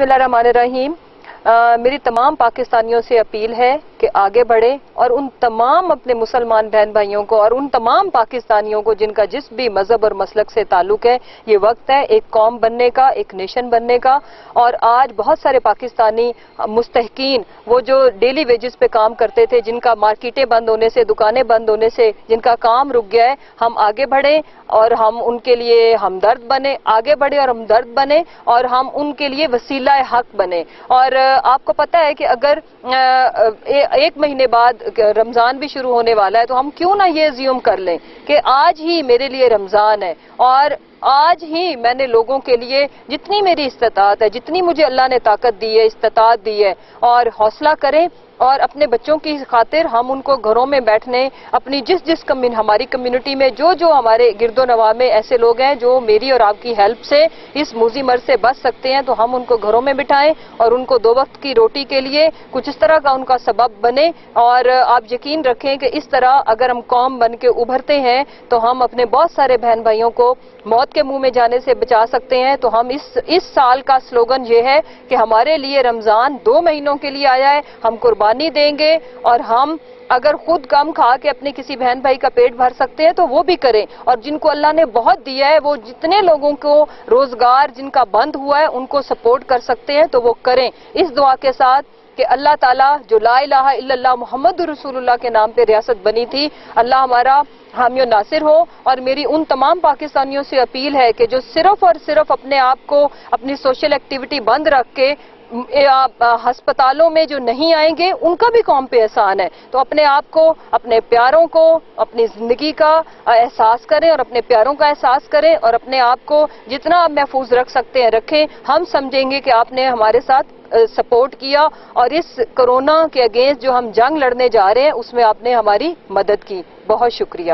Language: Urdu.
بسم اللہ الرحمن الرحیم۔ میری تمام پاکستانیوں سے اپیل ہے کہ آگے بڑھیں اور ان تمام اپنے مسلمان بہن بھائیوں کو اور ان تمام پاکستانیوں کو جن کا جس بھی مذہب اور مسلک سے تعلق ہے، یہ وقت ہے ایک قوم بننے کا، ایک نیشن بننے کا۔ اور آج بہت سارے پاکستانی مستحقین، وہ جو ڈیلی ویجز پہ کام کرتے تھے، جن کا مارکیٹیں بند ہونے سے، دکانیں بند ہونے سے، جن کا کام رک گیا ہے، ہم آگے بڑھیں اور ہم ان کے لیے ہمدرد بنے آگے بڑھے اور ہمدرد بنے اور ہم ان کے لیے وسیلہ حق بنے اور آپ کو پتہ ہے کہ اگر ایک مہینے بعد رمضان بھی شروع ہونے والا ہے، تو ہم کیوں نہ یہ زیوم کر لیں کہ آج ہی میرے لیے رمضان ہے اور آج ہی میں نے لوگوں کے لیے جتنی میری استطاعت ہے، جتنی مجھے اللہ نے طاقت دی ہے، استطاعت دی ہے اور حوصلہ کریں اور اپنے بچوں کی خاطر ہم ان کو گھروں میں بیٹھنے، اپنی جس جس ہماری کمیونٹی میں جو جو ہمارے گرد و نواح میں ایسے لوگ ہیں جو میری اور آپ کی ہیلپ سے اس موزی مر سے بچ سکتے ہیں، تو ہم ان کو گھروں میں بٹھائیں اور ان کو دو وقت کی روٹی کے لیے کچھ اس طرح کا ان کا سبب بنے۔ اور آپ یقین رکھیں کہ اس طرح اگر ہم قوم بن کے ابھرتے ہیں، تو ہم اپنے بہت سارے بہن بھائیوں کو موت کے منہ میں جانے سے بچا سکتے ہیں۔ تو ہم اس اس سال کا سلوگن یہ ہے کہ ہمارے لیے رمضان دو مہینوں کے لیے آیا ہے، ہم قربان قربانی دیں گے اور ہم اگر خود کم کھا کے اپنے کسی بہن بھائی کا پیٹ بھر سکتے ہیں تو وہ بھی کریں اور جن کو اللہ نے بہت دیا ہے وہ جتنے لوگوں کو روزگار جن کا بند ہوا ہے ان کو سپورٹ کر سکتے ہیں تو وہ کریں۔ اس دعا کے ساتھ کہ اللہ تعالیٰ جو لا الہ الا اللہ محمد رسول اللہ کے نام پہ ریاست بنی تھی، اللہ ہمارا حامی و ناصر ہو اور میری ان تمام پاکستانیوں سے اپیل ہے کہ جو صرف اور صرف اپنے آپ کو اپنی سوشل ایکٹیویٹی بند رکھ کے ہسپتالوں میں جو نہیں آئیں گے، ان کا بھی قوم پہ احسان ہے۔ تو اپنے آپ کو، اپنے پیاروں کو، اپنی زندگی کا احساس کریں اور اپنے پیاروں کا احساس کریں اور اپنے آپ کو جتنا آپ محفوظ رکھ سکتے ہیں، رکھیں۔ ہم سمجھیں گے کہ آپ نے ہمارے ساتھ سپورٹ کیا اور اس کرونا کے اگینسٹ جو ہم جنگ لڑنے جا رہے ہیں، اس میں آپ نے ہماری مدد کی۔ بہت شکریہ۔